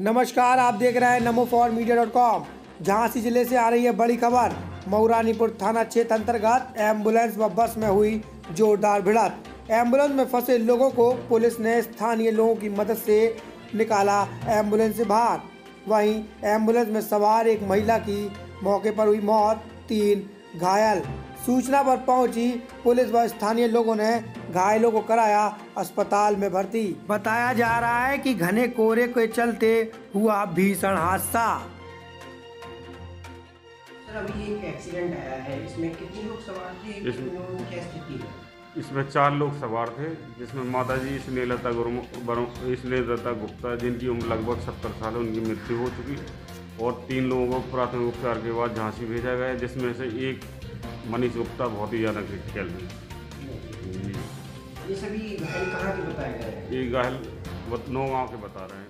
नमस्कार, आप देख रहे हैं Namo for media dot com. Jhansi ज़िले से आ रही है बड़ी खबर। मऊरानीपुर थाना क्षेत्र अंतर्गत एंबुलेंस व बस में हुई जोरदार भिड़त। एंबुलेंस में फंसे लोगों को पुलिस ने स्थानीय लोगों की मदद से निकाला एंबुलेंस से बाहर। वहीं एंबुलेंस में सवार एक महिला की मौके पर हुई मौत, तीन घायल। सूचना पर पहुँची पुलिस व स्थानीय लोगों ने घायलों को कराया अस्पताल में भर्ती। बताया जा रहा है कि घने कोहरे के चलते हुआ भीषण हादसा। सर अभी एक एक्सीडेंट आया है। इसमें कितने लोग सवार थे? क्या स्थिति है? इसमें चार लोग सवार थे जिसमें माता जी स्नेहलता गुरु स्नेहलता गुप्ता जिनकी उम्र लगभग सत्तर साल है उनकी मृत्यु हो चुकी और तीन लोगों को प्राथमिक उपचार के बाद झांसी भेजा गया है, जिसमें से एक मनीष गुप्ता बहुत ही ज़्यादा क्रिटिकल है। ये सभी घायल कहाँ के बताए गए हैं? ये घायल नौ गाँव के बता रहे हैं